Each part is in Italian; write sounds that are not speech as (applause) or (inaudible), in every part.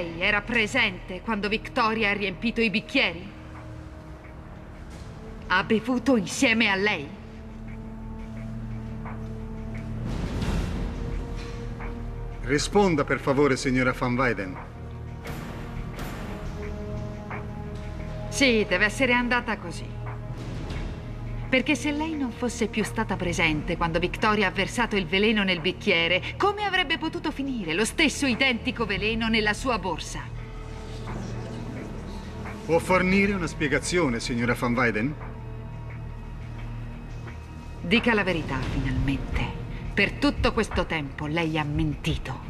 Lei era presente quando Victoria ha riempito i bicchieri? Ha bevuto insieme a lei? Risponda per favore, signora Van Weyden. Sì, deve essere andata così. Perché se lei non fosse più stata presente quando Victoria ha versato il veleno nel bicchiere, come avrebbe potuto finire lo stesso identico veleno nella sua borsa? Può fornire una spiegazione, signora Van Weyden? Dica la verità, finalmente. Per tutto questo tempo lei ha mentito.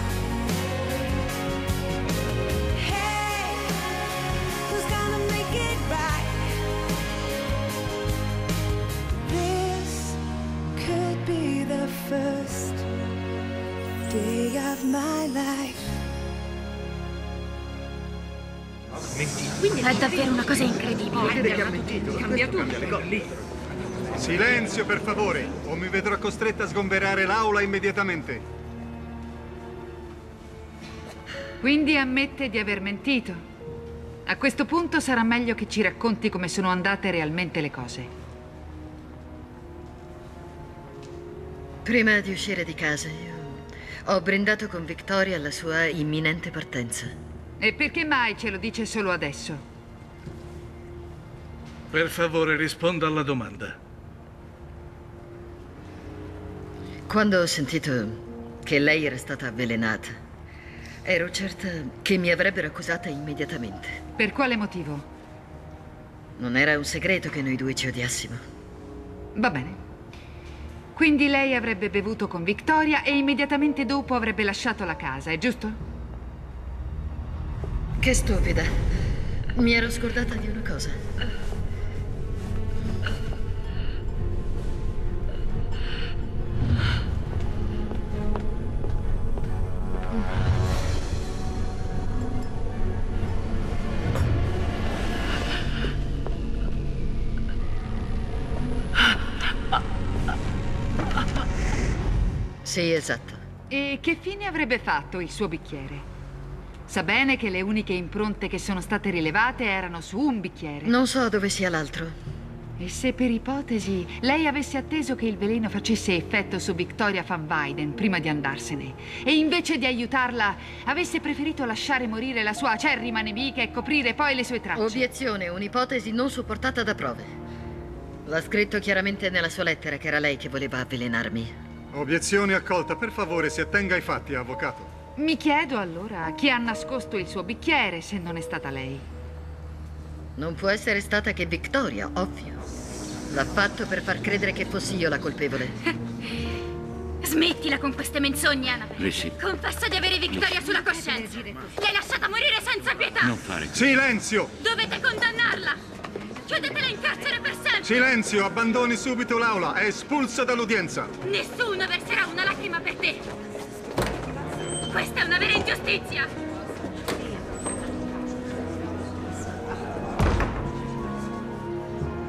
day of my life. È davvero una cosa incredibile. Silenzio, per favore, o mi vedrò costretta a sgomberare l'aula immediatamente. Quindi ammette di aver mentito. A questo punto sarà meglio che ci racconti come sono andate realmente le cose. Prima di uscire di casa, io ho brindato con Victoria alla sua imminente partenza. E perché mai ce lo dice solo adesso? Per favore, risponda alla domanda. Quando ho sentito che lei era stata avvelenata, ero certa che mi avrebbero accusata immediatamente. Per quale motivo? Non era un segreto che noi due ci odiassimo. Va bene. Quindi lei avrebbe bevuto con Victoria e immediatamente dopo avrebbe lasciato la casa, è giusto? Che stupida. Mi ero scordata di una cosa. Sì, esatto. E che fine avrebbe fatto il suo bicchiere? Sa bene che le uniche impronte che sono state rilevate erano su un bicchiere. Non so dove sia l'altro. E se per ipotesi lei avesse atteso che il veleno facesse effetto su Victoria Van Weyden prima di andarsene e invece di aiutarla avesse preferito lasciare morire la sua acerrima nemica e coprire poi le sue tracce? Obiezione, un'ipotesi non supportata da prove. L'ha scritto chiaramente nella sua lettera che era lei che voleva avvelenarmi. Obiezione accolta, per favore, si attenga ai fatti, avvocato. Mi chiedo allora chi ha nascosto il suo bicchiere se non è stata lei. Non può essere stata che Victoria, ovvio. L'ha fatto per far credere che fossi io la colpevole. (laughs) Smettila con queste menzogne, Annabelle. Lissy. Confessa di avere Victoria sulla coscienza. L'hai lasciata morire senza pietà. Non fare così. Silenzio! Dovete condannarla. Chiudetela in carcere per sempre. Silenzio, abbandoni subito l'aula, è espulsa dall'udienza. Nessuno verserà una lacrima per te. Questa è una vera ingiustizia.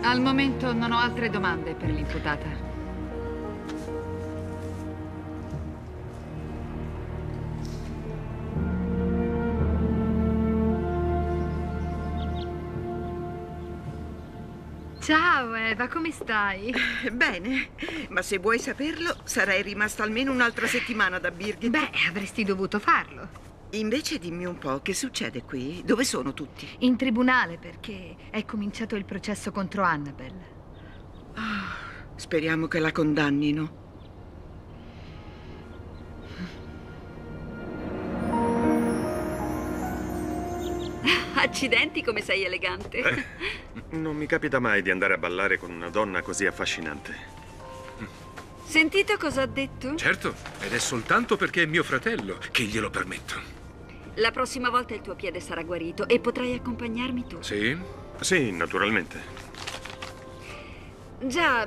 Al momento non ho altre domande per l'imputata. Ciao Eva, come stai? (laughs) Bene, ma se vuoi saperlo, sarei rimasta almeno un'altra settimana da Birgit. Beh, avresti dovuto farlo. Invece dimmi un po', che succede qui? Dove sono tutti? In tribunale perché è cominciato il processo contro Annabelle. Speriamo che la condannino. (laughs) Accidenti come sei elegante. Eh, non mi capita mai di andare a ballare con una donna così affascinante. Sentito cosa ha detto? Certo, ed è soltanto perché è mio fratello che glielo permetto. La prossima volta il tuo piede sarà guarito e potrai accompagnarmi tu. Sì? Sì, naturalmente. Già,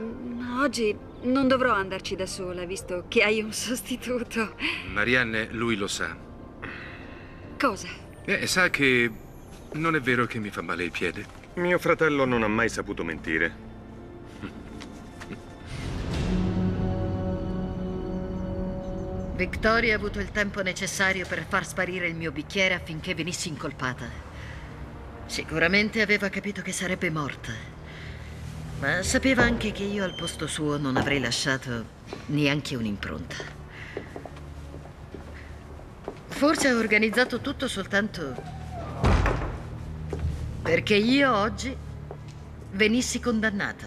oggi non dovrò andarci da sola, visto che hai un sostituto. Marianne, lui lo sa. Cosa? Eh, sa che non è vero che mi fa male il piede. Mio fratello non ha mai saputo mentire. Victoria ha avuto il tempo necessario per far sparire il mio bicchiere affinché venissi incolpata. Sicuramente aveva capito che sarebbe morta. Ma sapeva anche che io al posto suo non avrei lasciato neanche un'impronta. Forse ha organizzato tutto soltanto perché io oggi venissi condannata.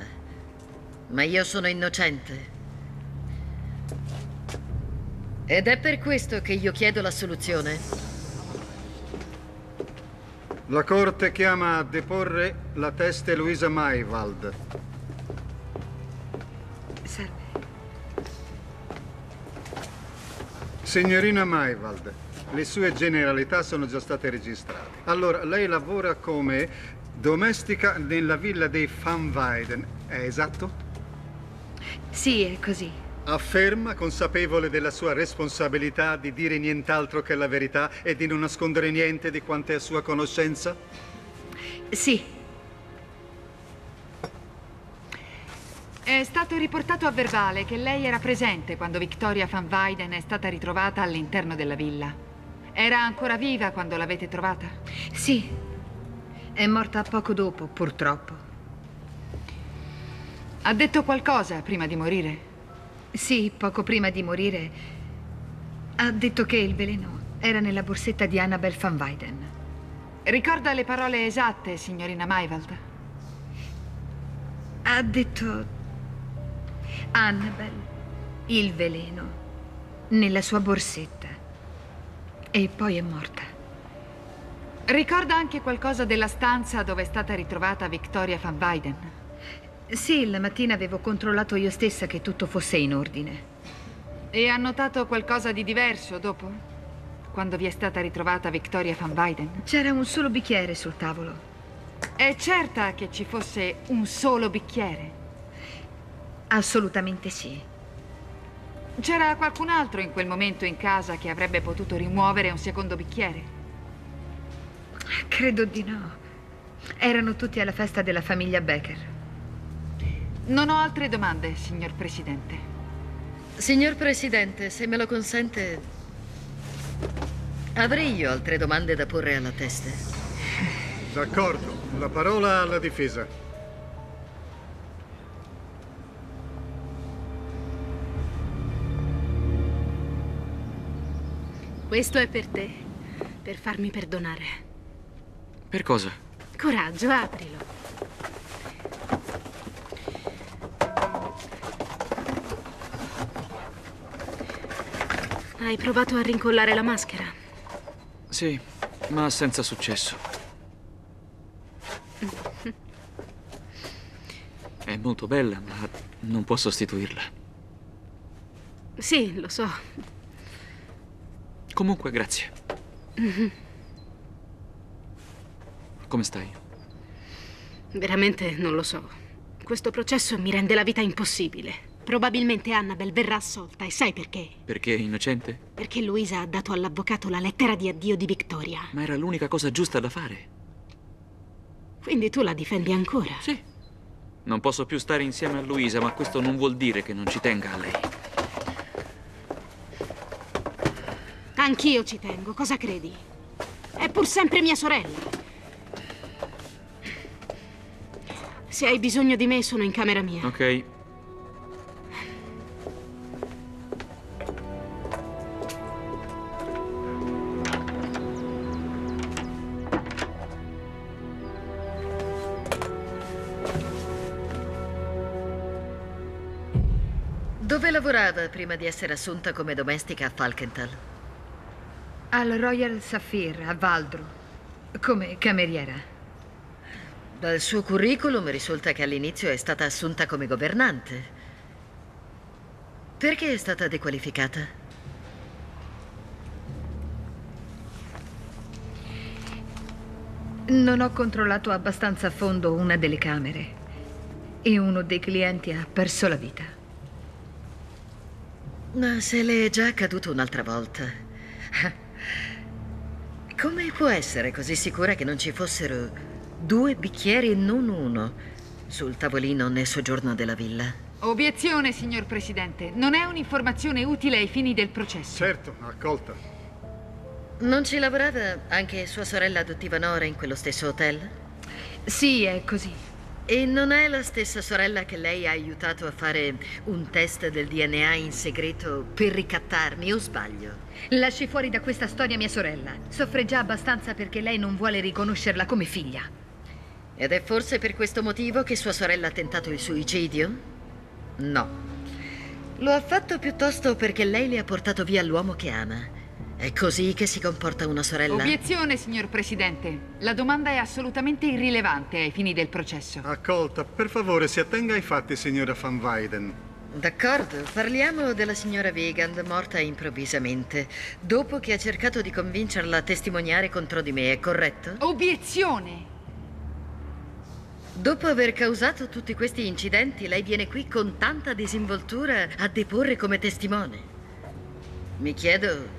Ma io sono innocente. Ed è per questo che io chiedo l'assoluzione. La corte chiama a deporre la teste Luisa Maywald. Salve. Signorina Maywald, le sue generalità sono già state registrate. Allora, lei lavora come domestica nella villa dei Van Weyden, è esatto? Sì, è così. Afferma, consapevole della sua responsabilità, di dire nient'altro che la verità e di non nascondere niente di quanto è a sua conoscenza? Sì. È stato riportato a verbale che lei era presente quando Victoria Van Weyden è stata ritrovata all'interno della villa. Era ancora viva quando l'avete trovata? Sì. È morta poco dopo, purtroppo. Ha detto qualcosa prima di morire? Sì, poco prima di morire ha detto che il veleno era nella borsetta di Annabel van Weyden. Ricorda le parole esatte, signorina Maywald? Ha detto Annabel, il veleno, nella sua borsetta. E poi è morta. Ricorda anche qualcosa della stanza dove è stata ritrovata Victoria Van Weyden? Sì, la mattina avevo controllato io stessa che tutto fosse in ordine. E ha notato qualcosa di diverso dopo? Quando vi è stata ritrovata Victoria Van Weyden? C'era un solo bicchiere sul tavolo. È certa che ci fosse un solo bicchiere? Assolutamente sì. C'era qualcun altro in quel momento in casa che avrebbe potuto rimuovere un secondo bicchiere? Credo di no. Erano tutti alla festa della famiglia Becker. Non ho altre domande, signor Presidente. Signor Presidente, se me lo consente, avrei io altre domande da porre alla testa. D'accordo, la parola alla difesa. Questo è per te, per farmi perdonare. Per cosa? Coraggio, aprilo. Hai provato a rincollare la maschera? Sì, ma senza successo. È molto bella, ma non può sostituirla. Sì, lo so. Comunque, grazie. Come stai? Veramente non lo so. Questo processo mi rende la vita impossibile. Probabilmente Annabel verrà assolta e sai perché? Perché è innocente? Perché Luisa ha dato all'avvocato la lettera di addio di Victoria. Ma era l'unica cosa giusta da fare. Quindi tu la difendi ancora? Sì. Non posso più stare insieme a Luisa, ma questo non vuol dire che non ci tenga a lei. Anch'io ci tengo, cosa credi? È pur sempre mia sorella. Se hai bisogno di me, sono in camera mia. Ok. Dove lavorava prima di essere assunta come domestica a Falkenthal? Al Royal Sapphire, a Valdro. Come cameriera. Dal suo curriculum risulta che all'inizio è stata assunta come governante. Perché è stata dequalificata? Non ho controllato abbastanza a fondo una delle camere e uno dei clienti ha perso la vita. Ma se le è già accaduto un'altra volta, come può essere così sicura che non ci fossero due bicchieri e non uno sul tavolino nel soggiorno della villa? Obiezione, signor Presidente. Non è un'informazione utile ai fini del processo. Certo, accolta. Non ci lavorava anche sua sorella adottiva Nora in quello stesso hotel? Sì, è così. E non è la stessa sorella che lei ha aiutato a fare un test del DNA in segreto per ricattarmi, o sbaglio? Lasci fuori da questa storia mia sorella. Soffre già abbastanza perché lei non vuole riconoscerla come figlia. Ed è forse per questo motivo che sua sorella ha tentato il suicidio? No. Lo ha fatto piuttosto perché lei le ha portato via l'uomo che ama. È così che si comporta una sorella? Obiezione, signor Presidente. La domanda è assolutamente irrilevante ai fini del processo. Accolta. Per favore, si attenga ai fatti, signora Van Weyden. D'accordo, parliamo della signora Wegand morta improvvisamente, dopo che ha cercato di convincerla a testimoniare contro di me, è corretto? Obiezione! Dopo aver causato tutti questi incidenti, lei viene qui con tanta disinvoltura a deporre come testimone. Mi chiedo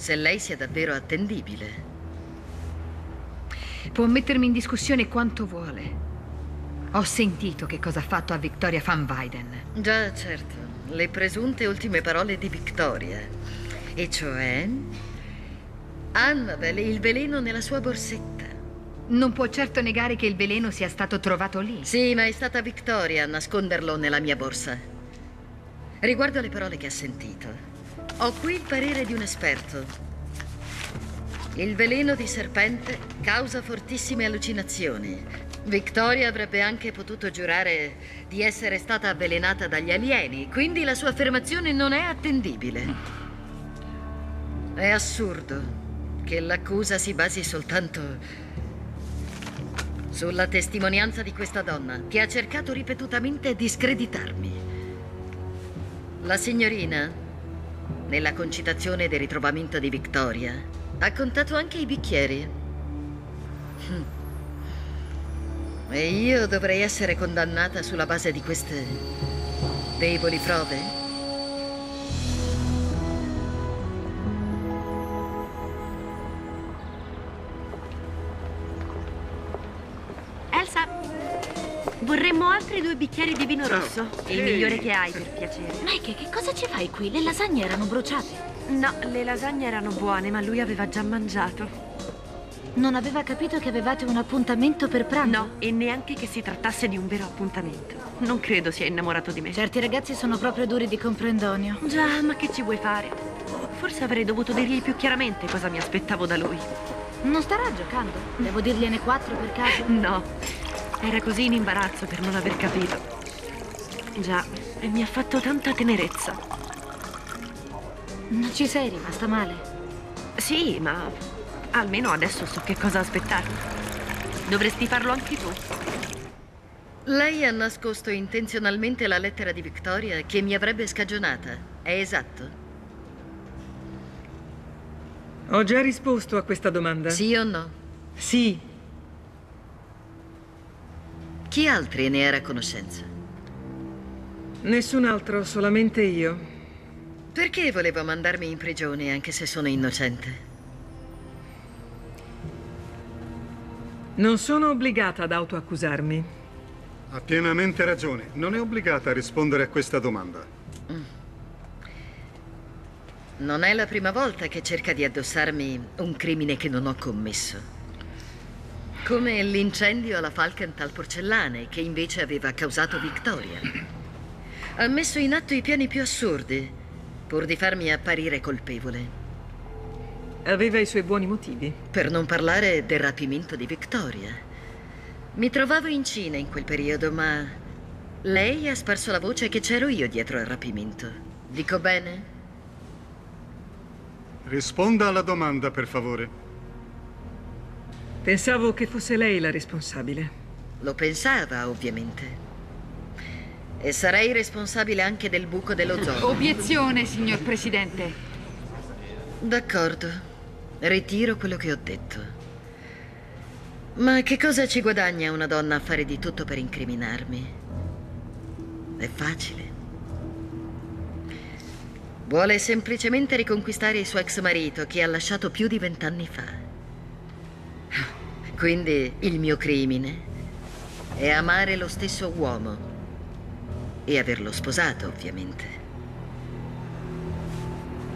se lei sia davvero attendibile. Può mettermi in discussione quanto vuole. Ho sentito che cosa ha fatto a Victoria Van Weyden. Già, certo. Le presunte ultime parole di Victoria. E cioè... Annabelle, il veleno nella sua borsetta. Non può certo negare che il veleno sia stato trovato lì. Sì, ma è stata Victoria a nasconderlo nella mia borsa. Riguardo alle parole che ha sentito, ho qui il parere di un esperto. Il veleno di serpente causa fortissime allucinazioni. Victoria avrebbe anche potuto giurare di essere stata avvelenata dagli alieni, quindi la sua affermazione non è attendibile. È assurdo che l'accusa si basi soltanto sulla testimonianza di questa donna che ha cercato ripetutamente di screditarmi. La signorina, nella concitazione del ritrovamento di Victoria, ha contato anche i bicchieri. Hm. E io dovrei essere condannata sulla base di queste deboli prove? Vorremmo altri due bicchieri di vino rosso. Il migliore che hai, per piacere. Mike, che cosa ci fai qui? Le lasagne erano bruciate. No, le lasagne erano buone, ma lui aveva già mangiato. Non aveva capito che avevate un appuntamento per pranzo? No, e neanche che si trattasse di un vero appuntamento. Non credo sia innamorato di me. Certi ragazzi sono proprio duri di comprendonio. Già, ma che ci vuoi fare? Forse avrei dovuto dirgli più chiaramente cosa mi aspettavo da lui. Non starà giocando? Devo dirgliene quattro per caso? No, era così in imbarazzo per non aver capito. Già, e mi ha fatto tanta tenerezza. Non ci sei rimasta male? Sì, ma almeno adesso so che cosa aspettarmi. Dovresti farlo anche tu. Lei ha nascosto intenzionalmente la lettera di Victoria che mi avrebbe scagionata. È esatto? Ho già risposto a questa domanda. Sì o no? Sì. Chi altri ne era a conoscenza? Nessun altro, solamente io. Perché voleva mandarmi in prigione anche se sono innocente? Non sono obbligata ad autoaccusarmi. Ha pienamente ragione. Non è obbligata a rispondere a questa domanda. Non è la prima volta che cerca di addossarmi un crimine che non ho commesso. Come l'incendio alla Falkenthal Porcellane, che invece aveva causato Victoria. Ha messo in atto i piani più assurdi, pur di farmi apparire colpevole. Aveva i suoi buoni motivi. Per non parlare del rapimento di Victoria. Mi trovavo in Cina in quel periodo, ma lei ha sparso la voce che c'ero io dietro al rapimento. Dico bene? Risponda alla domanda, per favore. Pensavo che fosse lei la responsabile. Lo pensava, ovviamente. E sarei responsabile anche del buco dell'ozono. Obiezione, signor Presidente. D'accordo. Ritiro quello che ho detto. Ma che cosa ci guadagna una donna a fare di tutto per incriminarmi? È facile. Vuole semplicemente riconquistare il suo ex marito che ha lasciato più di vent'anni fa. Quindi il mio crimine è amare lo stesso uomo e averlo sposato, ovviamente.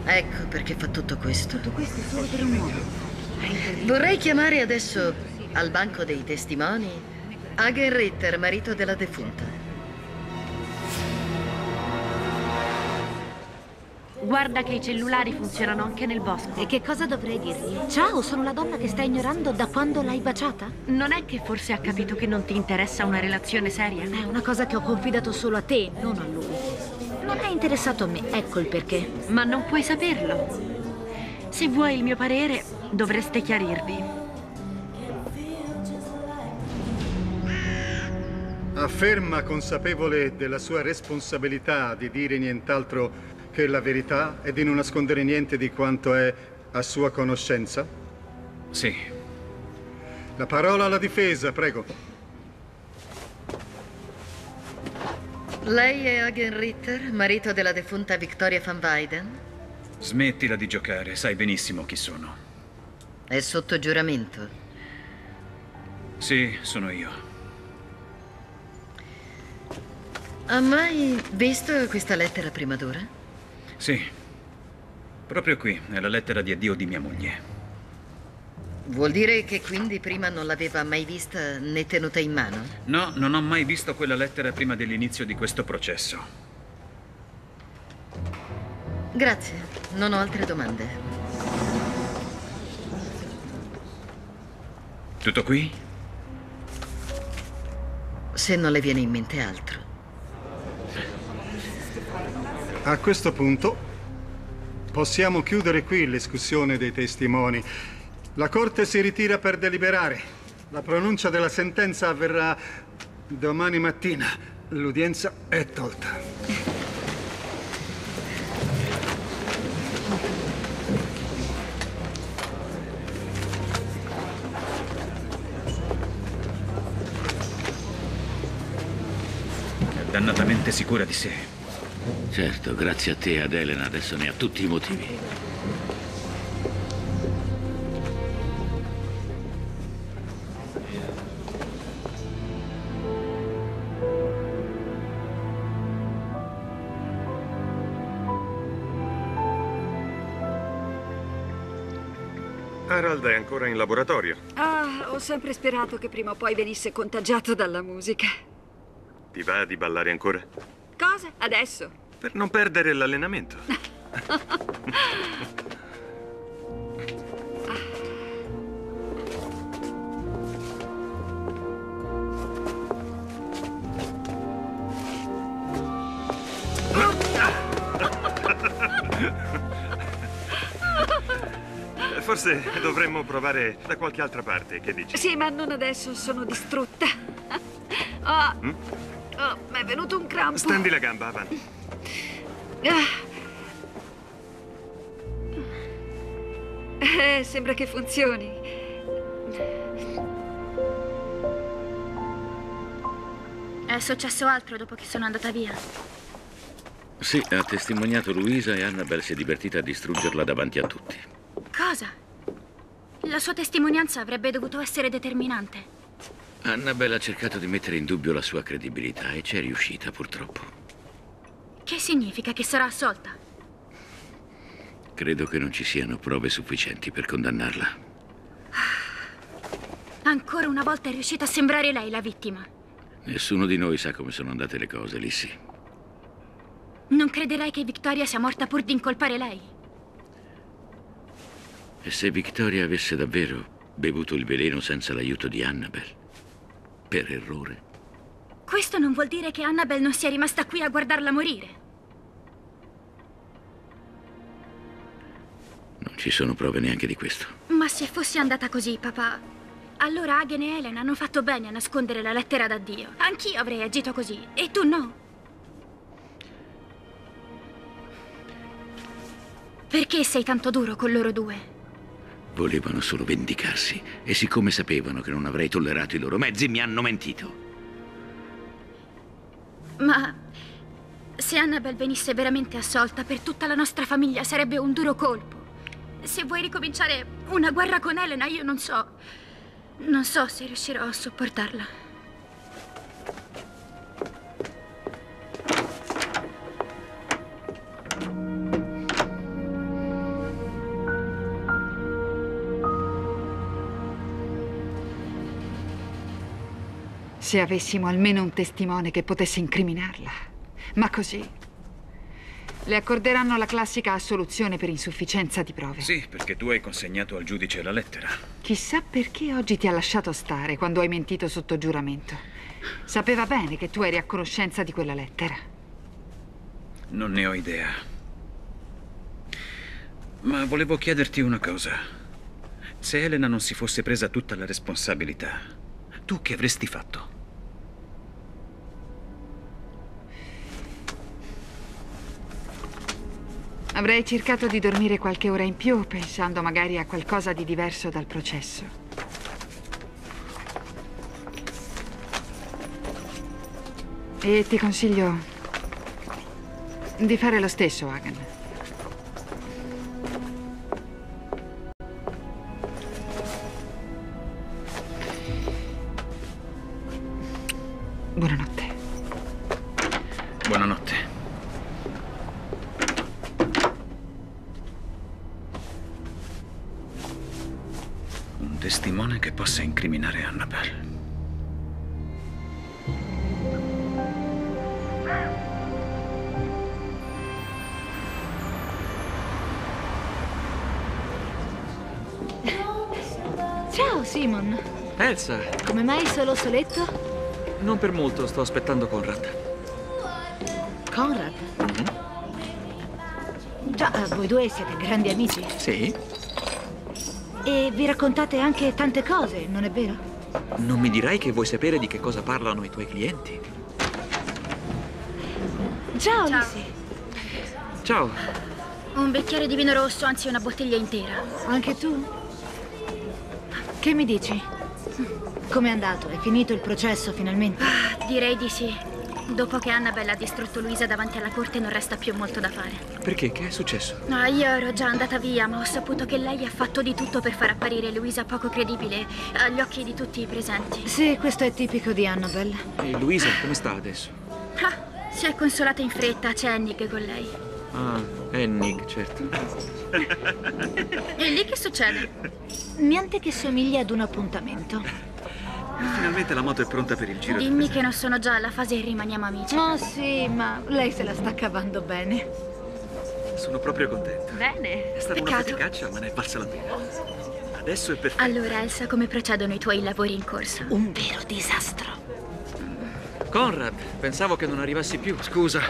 Ecco perché fa tutto questo. Tutto questo solo per un uomo. Vorrei chiamare adesso al banco dei testimoni Hagen Ritter, marito della defunta. Guarda che i cellulari funzionano anche nel bosco. E che cosa dovrei dirgli? Ciao, sono la donna che sta ignorando da quando l'hai baciata? Non è che forse ha capito che non ti interessa una relazione seria? È una cosa che ho confidato solo a te, non a lui. Non è interessato a me, ecco il perché. Ma non puoi saperlo. Se vuoi il mio parere, dovreste chiarirvi. Afferma consapevole della sua responsabilità di dire nient'altro che la verità e di non nascondere niente di quanto è a sua conoscenza? Sì. La parola alla difesa, prego. Lei è Hagen Ritter, marito della defunta Victoria van Weyden? Smettila di giocare, sai benissimo chi sono. È sotto giuramento. Sì, sono io. Ha mai visto questa lettera prima d'ora? Sì. Proprio qui, è la lettera di addio di mia moglie. Vuol dire che quindi prima non l'aveva mai vista né tenuta in mano? No, non ho mai visto quella lettera prima dell'inizio di questo processo. Grazie, non ho altre domande. Tutto qui? Se non le viene in mente altro. A questo punto possiamo chiudere qui l'escussione dei testimoni. La Corte si ritira per deliberare. La pronuncia della sentenza avverrà domani mattina. L'udienza è tolta. È dannatamente sicura di sé. Certo, grazie a te e ad Elena adesso ne ha tutti i motivi. Harald è ancora in laboratorio. Ah, ho sempre sperato che prima o poi venisse contagiato dalla musica. Ti va di ballare ancora? Cosa? Adesso? Per non perdere l'allenamento. (laughs) Forse dovremmo provare da qualche altra parte, che dici? Sì, ma non adesso, sono distrutta. Oh, Mm? oh, mi è venuto un crampo. Stendi la gamba, avanti. Ah. Eh, sembra che funzioni. È successo altro dopo che sono andata via. Sì, ha testimoniato Luisa e Annabel si è divertita a distruggerla davanti a tutti. Cosa? La sua testimonianza avrebbe dovuto essere determinante. Annabel ha cercato di mettere in dubbio la sua credibilità e ci è riuscita, purtroppo. Che significa che sarà assolta? Credo che non ci siano prove sufficienti per condannarla. Ancora una volta è riuscita a sembrare lei la vittima. Nessuno di noi sa come sono andate le cose, Lissy. Non crederai che Victoria sia morta pur di incolpare lei? E se Victoria avesse davvero bevuto il veleno senza l'aiuto di Annabel? Per errore? Questo non vuol dire che Annabel non sia rimasta qui a guardarla morire. Non ci sono prove neanche di questo. Ma se fossi andata così, papà, allora Hagen e Helen hanno fatto bene a nascondere la lettera da Dio. Anch'io avrei agito così, e tu no. Perché sei tanto duro con loro due? Volevano solo vendicarsi e siccome sapevano che non avrei tollerato i loro mezzi, mi hanno mentito. Ma se Annabel venisse veramente assolta per tutta la nostra famiglia sarebbe un duro colpo. Se vuoi ricominciare una guerra con Elena, io non so. Non so se riuscirò a sopportarla. Se avessimo almeno un testimone che potesse incriminarla. Ma così. Le accorderanno la classica assoluzione per insufficienza di prove. Sì, perché tu hai consegnato al giudice la lettera. Chissà perché oggi ti ha lasciato stare quando hai mentito sotto giuramento. Sapeva bene che tu eri a conoscenza di quella lettera. Non ne ho idea. Ma volevo chiederti una cosa. Se Elena non si fosse presa tutta la responsabilità, tu che avresti fatto? Avrei cercato di dormire qualche ora in più, pensando magari a qualcosa di diverso dal processo. E ti consiglio di fare lo stesso, Hagen. Elsa, Come mai solo soletto? non per molto, sto aspettando Conrad. Conrad? Già, voi due siete grandi amici. Sì? E vi raccontate anche tante cose, non è vero? Non mi dirai che vuoi sapere di che cosa parlano i tuoi clienti? Ciao, Lizzie. Ciao. Un bicchiere di vino rosso, anzi una bottiglia intera. Anche tu? Che mi dici? Com'è andato? È finito il processo finalmente? Ah, direi di sì. Dopo che Annabelle ha distrutto Luisa davanti alla corte non resta più molto da fare. Perché? Che è successo? Ah, io ero già andata via, ma ho saputo che lei ha fatto di tutto per far apparire Luisa poco credibile agli occhi di tutti i presenti. Sì, questo è tipico di Annabelle. E Luisa, come sta adesso? Ah, si è consolata in fretta, c'è Ennig con lei. Ah, Ennig, certo. E lì che succede? Niente che somigli ad un appuntamento. Finalmente la moto è pronta per il giro. Dimmi che non sono già alla fase e rimaniamo amici. Oh sì, ma lei se la sta cavando bene. Sono proprio contento. Bene. È stata una Peccato. faticaccia, ma ne è valsa la pena. Adesso è perfetto. Allora, Elsa, come procedono i tuoi lavori in corso? Un vero disastro. Conrad, pensavo che non arrivassi più. Scusa,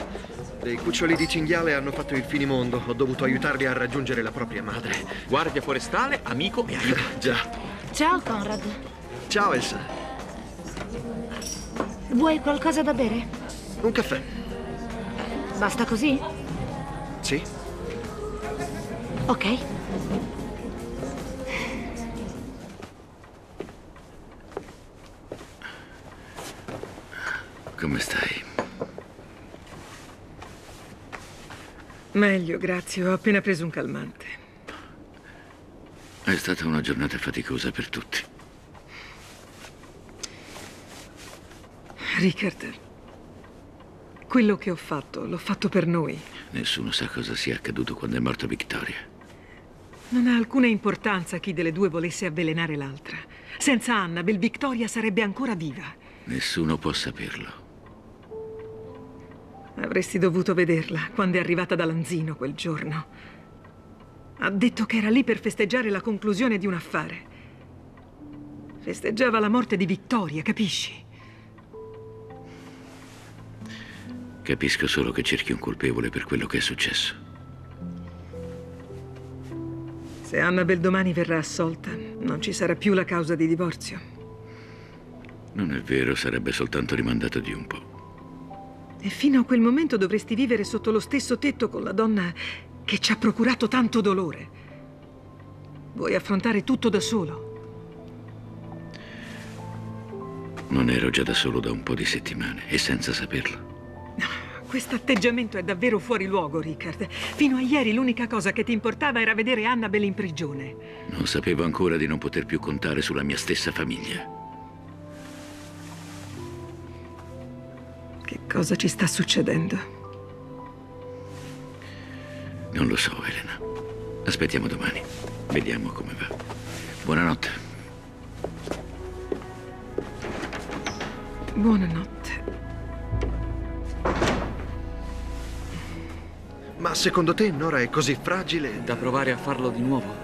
dei cuccioli di cinghiale hanno fatto il finimondo. Ho dovuto aiutarli a raggiungere la propria madre. Guardia forestale, amico e aiuto. (laughs) Già. Ciao, Conrad. Ciao, Elsa. Vuoi qualcosa da bere? Un caffè. Basta così? Sì? Ok. Meglio, grazie. Ho appena preso un calmante. È stata una giornata faticosa per tutti. Richard, quello che ho fatto, l'ho fatto per noi. Nessuno sa cosa sia accaduto quando è morta Victoria. Non ha alcuna importanza chi delle due volesse avvelenare l'altra. Senza Annabel, Victoria sarebbe ancora viva. Nessuno può saperlo. Avresti dovuto vederla quando è arrivata da Lanzino quel giorno. Ha detto che era lì per festeggiare la conclusione di un affare. Festeggiava la morte di Vittoria, capisci? Capisco solo che cerchi un colpevole per quello che è successo. Se Annabel domani verrà assolta, Non ci sarà più la causa di divorzio. Non è vero, sarebbe soltanto rimandato di un po'. E fino a quel momento dovresti vivere sotto lo stesso tetto con la donna che ci ha procurato tanto dolore. Vuoi affrontare tutto da solo? Non ero già da solo da un po' di settimane e senza saperlo. Questo atteggiamento è davvero fuori luogo, Richard. Fino a ieri l'unica cosa che ti importava era vedere Annabelle in prigione. Non sapevo ancora di non poter più contare sulla mia stessa famiglia. Cosa ci sta succedendo? Non lo so, Elena. Aspettiamo domani. Vediamo come va. Buonanotte. Buonanotte. Ma secondo te Nora è così fragile? Da provare a farlo di nuovo?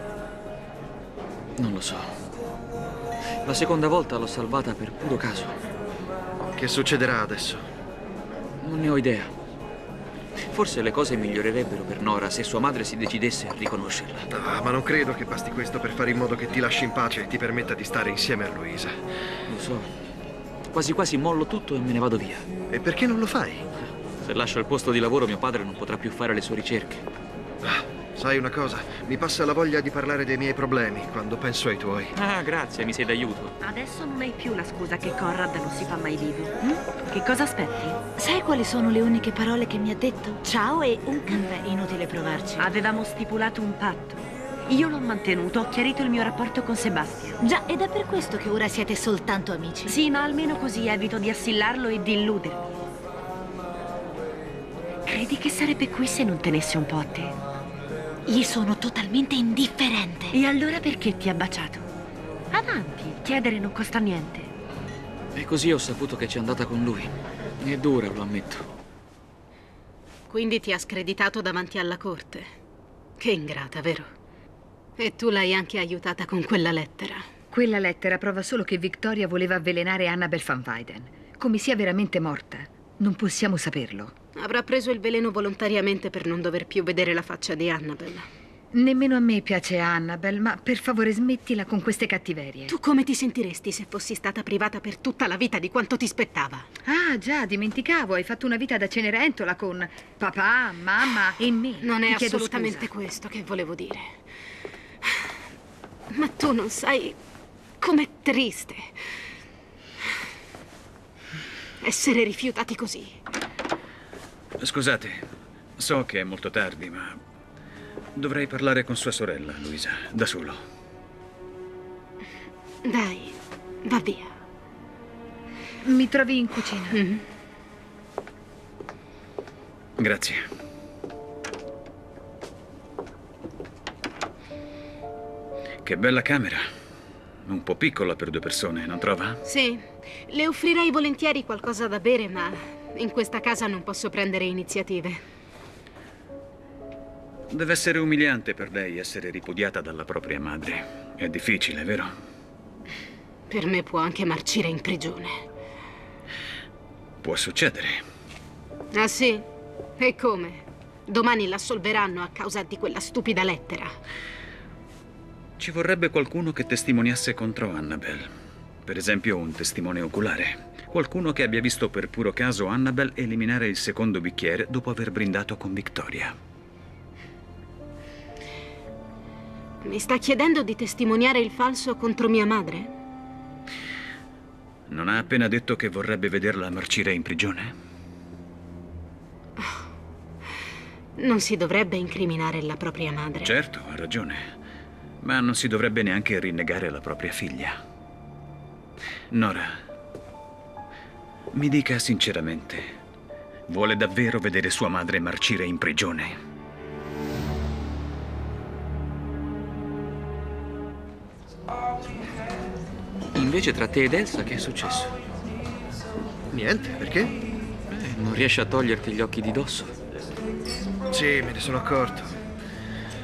Non lo so. La seconda volta l'ho salvata per puro caso. Che succederà adesso? Non ne ho idea. Forse le cose migliorerebbero per Nora se sua madre si decidesse a riconoscerla. Ah, ma non credo che basti questo per fare in modo che ti lasci in pace e ti permetta di stare insieme a Luisa. Lo so. Quasi quasi mollo tutto e me ne vado via. E perché non lo fai? Se lascio il posto di lavoro mio padre non potrà più fare le sue ricerche. Sai una cosa? Mi passa la voglia di parlare dei miei problemi quando penso ai tuoi. Ah, grazie, mi sei d'aiuto. Adesso non hai più la scusa che Conrad non si fa mai vivo. hm? Che cosa aspetti? Sai quali sono le uniche parole che mi ha detto? Ciao e un caffè. Inutile provarci. Avevamo stipulato un patto. Io l'ho mantenuto, ho chiarito il mio rapporto con Sebastian. Già, ed è per questo che ora siete soltanto amici. Sì, ma almeno così evito di assillarlo e di illudermi. Credi che sarebbe qui se non tenesse un po' a te? Gli sono totalmente indifferente. E allora perché ti ha baciato? Avanti, chiedere non costa niente. E così ho saputo che c'è andata con lui. È dura, lo ammetto. Quindi ti ha screditato davanti alla corte. Che ingrata, vero? E tu l'hai anche aiutata con quella lettera. Quella lettera prova solo che Victoria voleva avvelenare Annabel van Weyden. Come sia veramente morta, non possiamo saperlo. Avrà preso il veleno volontariamente per non dover più vedere la faccia di Annabel. Nemmeno a me piace Annabel, ma per favore smettila con queste cattiverie. Tu come ti sentiresti se fossi stata privata per tutta la vita di quanto ti spettava? Ah, già, dimenticavo, hai fatto una vita da Cenerentola con papà, mamma e me. Non è assolutamente scusa. questo che volevo dire. Ma tu non sai com'è triste essere rifiutati così. Scusate, so che è molto tardi, ma dovrei parlare con sua sorella, Luisa, da solo. Dai, va via. Mi trovi in cucina. Mhm. Grazie. Che bella camera. Un po' piccola per due persone, non trova? Sì, le offrirei volentieri qualcosa da bere, ma in questa casa non posso prendere iniziative. Deve essere umiliante per lei essere ripudiata dalla propria madre. È difficile, vero? Per me può anche marcire in prigione. Può succedere. Ah sì? E come? Domani l'assolveranno a causa di quella stupida lettera. Ci vorrebbe qualcuno che testimoniasse contro Annabel. Per esempio un testimone oculare. Qualcuno che abbia visto per puro caso Annabel eliminare il secondo bicchiere dopo aver brindato con Victoria. Mi sta chiedendo di testimoniare il falso contro mia madre? Non ha appena detto che vorrebbe vederla marcire in prigione? Non si dovrebbe incriminare la propria madre. Certo, ha ragione. Ma non si dovrebbe neanche rinnegare la propria figlia. Nora, mi dica sinceramente, vuole davvero vedere sua madre marcire in prigione? Invece tra te ed Elsa che è successo? Niente, perché? Eh, non riesci a toglierti gli occhi di dosso? Sì, me ne sono accorto.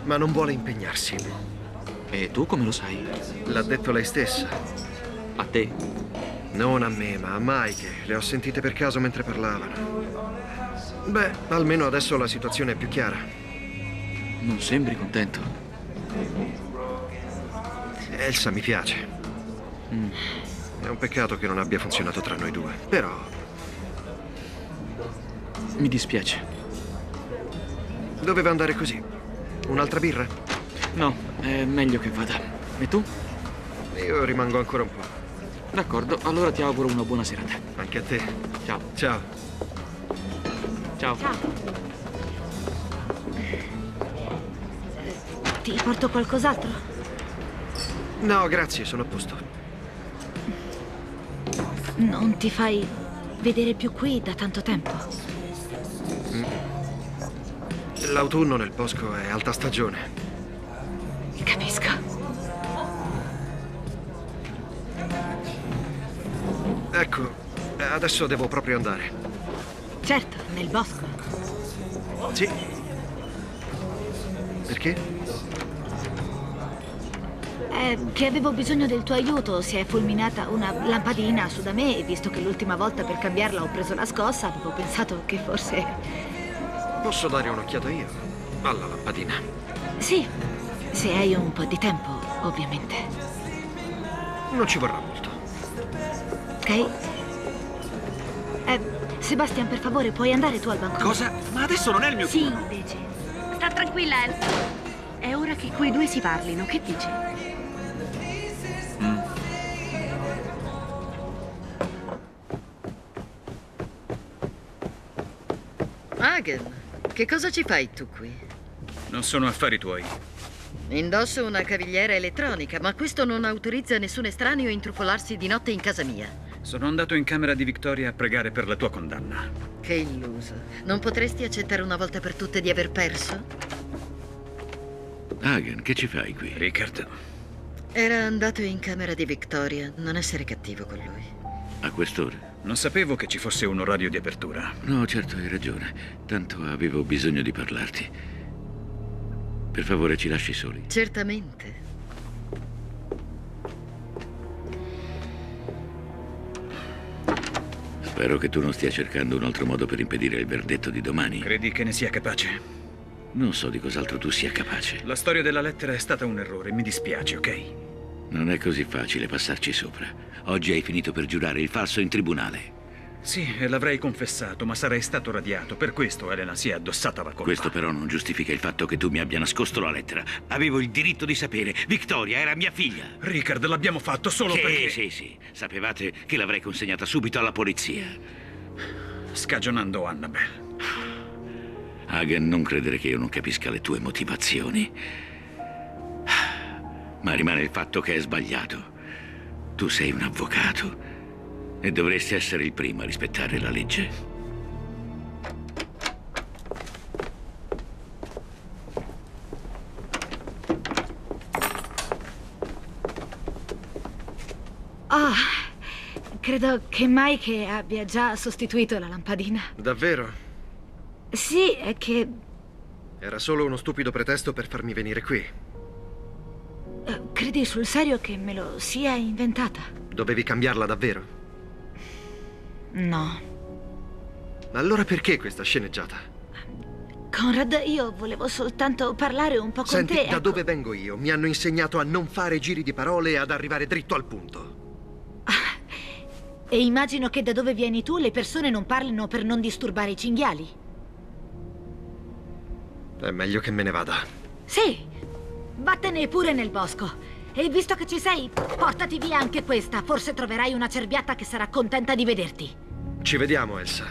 Ma non vuole impegnarsi. E tu come lo sai? L'ha detto lei stessa. A te? Non a me, ma a Mike. Le ho sentite per caso mentre parlavano. Beh, almeno adesso la situazione è più chiara. Non sembri contento. Elsa mi piace. È un peccato che non abbia funzionato tra noi due. Però Mi dispiace. doveva andare così. Un'altra birra? No, è meglio che vada. E tu? Io rimango ancora un po'. D'accordo, allora ti auguro una buona serata. Anche a te. Ciao. Ciao. Ciao. Ti porto qualcos'altro? No, grazie, sono a posto. Non ti fai vedere più qui da tanto tempo. L'autunno nel bosco è alta stagione. Adesso devo proprio andare. Certo, nel bosco. Sì. Perché? È che avevo bisogno del tuo aiuto. Si è fulminata una lampadina su da me e visto che l'ultima volta per cambiarla ho preso la scossa, avevo pensato che forse... Posso dare un'occhiata io? Alla lampadina. Sì, se hai un po' di tempo, ovviamente. Non ci vorrà molto. Ok? Sebastian, per favore, puoi andare tu al bancone? Cosa? Ma adesso non è il mio Sì, turno. invece. Sta tranquilla, Elsa. È ora che quei due si parlino, che dici? Hagen, che cosa ci fai tu qui? Non sono affari tuoi. Indosso una cavigliera elettronica, ma questo non autorizza nessun estraneo a intrufolarsi di notte in casa mia. Sono andato in camera di Victoria a pregare per la tua condanna. Che illuso. Non potresti accettare una volta per tutte di aver perso? Hagen, che ci fai qui? Rickard, Era andato in camera di Victoria. Non essere cattivo con lui. A quest'ora? non sapevo che ci fosse un orario di apertura. No, certo, hai ragione. Tanto avevo bisogno di parlarti. Per favore, ci lasci soli. Certamente. Spero che tu non stia cercando un altro modo per impedire il verdetto di domani. Credi che ne sia capace? Non so di cos'altro tu sia capace. La storia della lettera è stata un errore, mi dispiace, ok? Non è così facile passarci sopra. Oggi hai finito per giurare il falso in tribunale. Sì, l'avrei confessato, ma sarei stato radiato. Per questo Elena si è addossata la colpa. Questo però non giustifica il fatto che tu mi abbia nascosto la lettera. Avevo il diritto di sapere. Victoria era mia figlia. Rickard, l'abbiamo fatto solo sì, perché... Sì, sì, Sapevate che l'avrei consegnata subito alla polizia. Scagionando Annabelle. Hagen, non credere che io non capisca le tue motivazioni. Ma rimane il fatto che è sbagliato. Tu sei un avvocato e dovresti essere il primo a rispettare la legge. Ah, credo che Mike abbia già sostituito la lampadina. Davvero? Sì, è che Era solo uno stupido pretesto per farmi venire qui. eh, credi sul serio che me lo sia inventata? Dovevi cambiarla davvero? No. Allora perché questa sceneggiata? Conrad, io volevo soltanto parlare un po' con Senti, te. da ecco. dove vengo io? Mi hanno insegnato a non fare giri di parole e ad arrivare dritto al punto. E immagino che da dove vieni tu le persone non parlino per non disturbare i cinghiali. È meglio che me ne vada. Sì, vattene pure nel bosco. E visto che ci sei, portati via anche questa. Forse troverai una cerbiatta che sarà contenta di vederti. Ci vediamo, Elsa.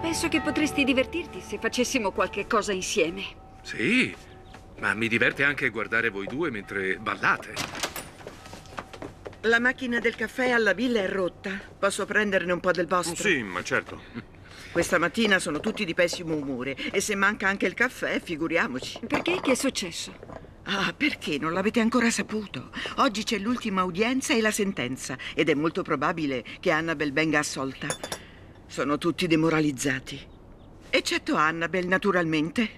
Penso che potresti divertirti se facessimo qualche cosa insieme. Sì, ma mi diverte anche guardare voi due mentre ballate. La macchina del caffè alla villa è rotta. Posso prenderne un po' del vostro? Sì, ma certo. Questa mattina sono tutti di pessimo umore e se manca anche il caffè, figuriamoci. Perché? Che è successo? Ah, perché non l'avete ancora saputo? Oggi c'è l'ultima udienza e la sentenza ed è molto probabile che Annabel venga assolta. Sono tutti demoralizzati. Eccetto Annabel, naturalmente.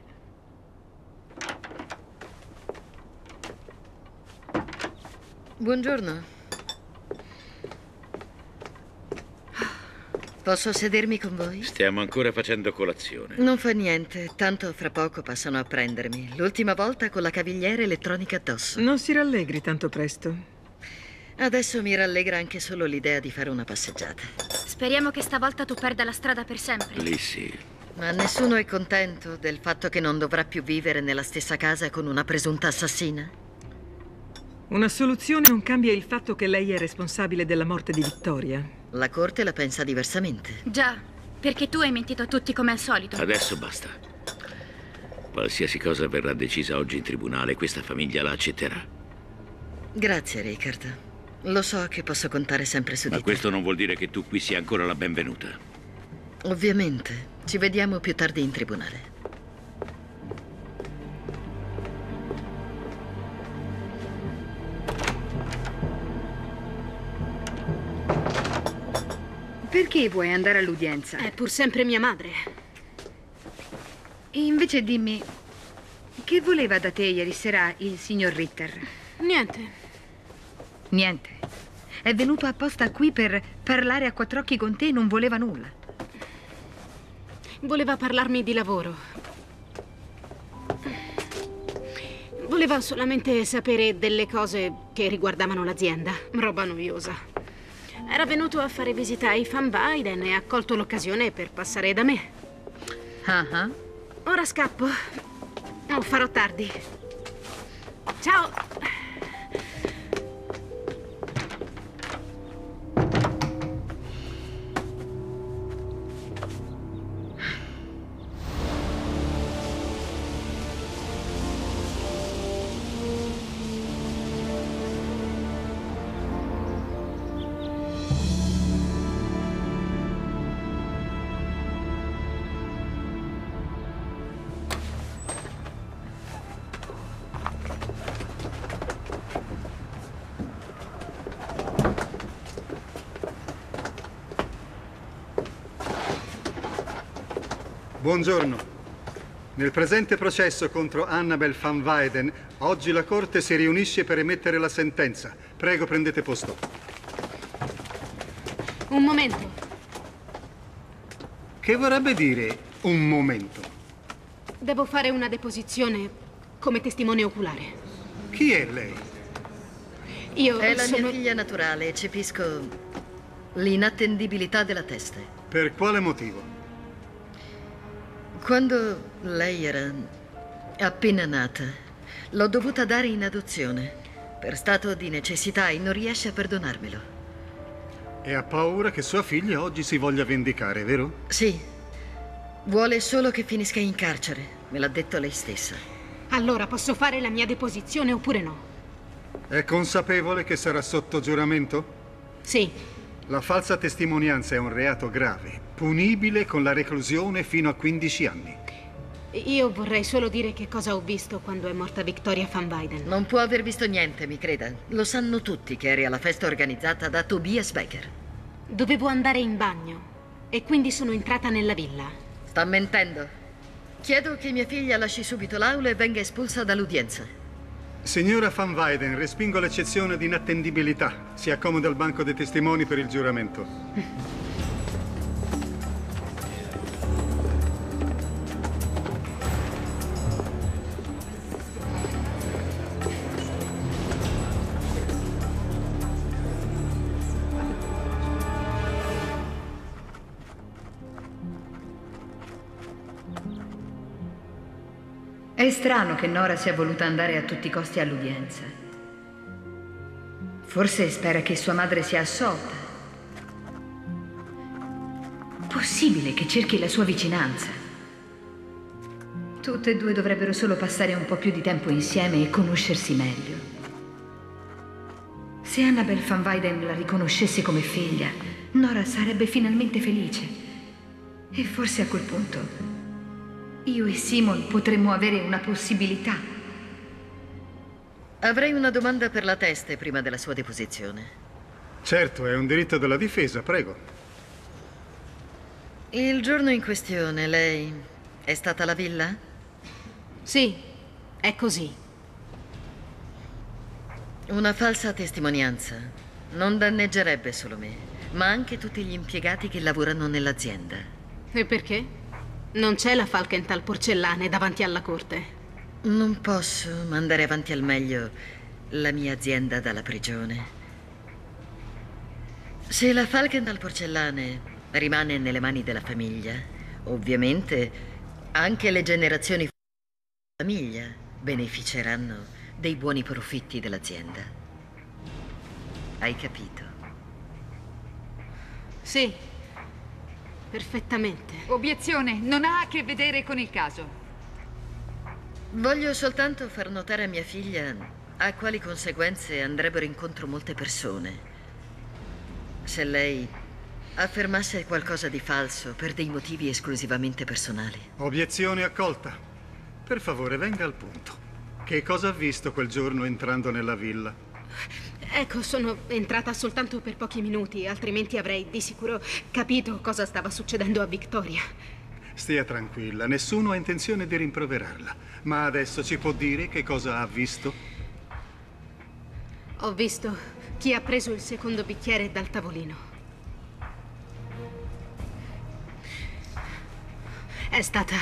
Buongiorno. Posso sedermi con voi? Stiamo ancora facendo colazione. Non fa niente, tanto fra poco passano a prendermi. L'ultima volta con la cavigliera elettronica addosso. Non si rallegri tanto presto. Adesso mi rallegra anche solo l'idea di fare una passeggiata. Speriamo che stavolta tu perda la strada per sempre. Lissy, Ma nessuno è contento del fatto che non dovrà più vivere nella stessa casa con una presunta assassina? Una soluzione non cambia il fatto che lei è responsabile della morte di Vittoria. La corte la pensa diversamente. Già, perché tu hai mentito a tutti come al solito. adesso basta. Qualsiasi cosa verrà decisa oggi in tribunale, questa famiglia la accetterà. Grazie, Richard. Lo so che posso contare sempre su Ma di te. questo non vuol dire che tu qui sia ancora la benvenuta. Ovviamente. Ci vediamo più tardi in tribunale. Perché vuoi andare all'udienza? È pur sempre mia madre. E invece dimmi, che voleva da te ieri sera il signor Ritter? Niente. Niente. È venuto apposta qui per parlare a quattro occhi con te e non voleva nulla. Voleva parlarmi di lavoro. Voleva solamente sapere delle cose che riguardavano l'azienda. Roba noiosa. Era venuto a fare visita ai fan Biden e ha colto l'occasione per passare da me. Ah Ora scappo. Oh, farò tardi. Ciao. Buongiorno. Nel presente processo contro Annabel van Weyden, oggi la Corte si riunisce per emettere la sentenza. Prego, prendete posto. Un momento. Che vorrebbe dire un momento? Devo fare una deposizione come testimone oculare. Chi è lei? Io È la sono... mia figlia naturale e cepisco l'inattendibilità della teste. Per quale motivo? Quando lei era appena nata, l'ho dovuta dare in adozione per stato di necessità e non riesce a perdonarmelo. E ha paura che sua figlia oggi si voglia vendicare, vero? Sì, vuole solo che finisca in carcere, me l'ha detto lei stessa. Allora posso fare la mia deposizione oppure no? È consapevole che sarà sotto giuramento? Sì. La falsa testimonianza è un reato grave, punibile con la reclusione fino a 15 anni. Io vorrei solo dire che cosa ho visto quando è morta Victoria Van Weyden. Non può aver visto niente, mi creda. Lo sanno tutti che eri alla festa organizzata da Tobias Becker. Dovevo andare in bagno e quindi sono entrata nella villa. Sta mentendo. Chiedo che mia figlia lasci subito l'aula e venga espulsa dall'udienza. Signora Van Weyden, respingo l'eccezione di inattendibilità. Si accomoda al banco dei testimoni per il giuramento. (laughs) strano che Nora sia voluta andare a tutti i costi all'udienza. Forse spera che sua madre sia assolta. Possibile che cerchi la sua vicinanza. Tutte e due dovrebbero solo passare un po' più di tempo insieme e conoscersi meglio. Se Annabel van Weyden la riconoscesse come figlia, Nora sarebbe finalmente felice. E forse a quel punto io e Simon potremmo avere una possibilità. Avrei una domanda per la teste prima della sua deposizione. Certo, è un diritto della difesa, prego. Il giorno in questione, lei è stata alla villa? Sì, è così. Una falsa testimonianza non danneggerebbe solo me, ma anche tutti gli impiegati che lavorano nell'azienda. E perché? Non c'è la Falkenthal porcellane davanti alla corte. Non posso mandare avanti al meglio la mia azienda dalla prigione. Se la Falkenthal porcellane rimane nelle mani della famiglia, ovviamente anche le generazioni della famiglia beneficeranno dei buoni profitti dell'azienda. Hai capito? Sì, perfettamente. Obiezione, non ha a che vedere con il caso. Voglio soltanto far notare a mia figlia a quali conseguenze andrebbero incontro molte persone se lei affermasse qualcosa di falso per dei motivi esclusivamente personali. Obiezione accolta. Per favore, venga al punto. Che cosa ha visto quel giorno entrando nella villa? Ecco, sono entrata soltanto per pochi minuti, altrimenti avrei di sicuro capito cosa stava succedendo a Victoria. Stia tranquilla, nessuno ha intenzione di rimproverarla. Ma adesso ci può dire che cosa ha visto? Ho visto chi ha preso il secondo bicchiere dal tavolino. È stata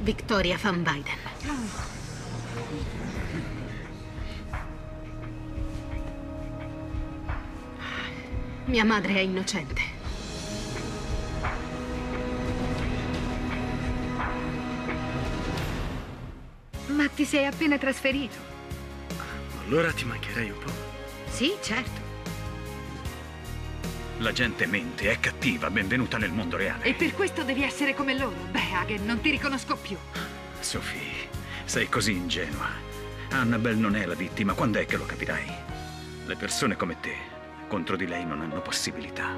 Victoria Van Biden. Mia madre è innocente. Ma ti sei appena trasferito. Allora ti mancherei un po'. Sì, certo. La gente mente, è cattiva, benvenuta nel mondo reale. E per questo devi essere come loro. Beh, Hagen, non ti riconosco più. Sophie, sei così ingenua. Annabelle non è la vittima, quando è che lo capirai? Le persone come te contro di lei non hanno possibilità.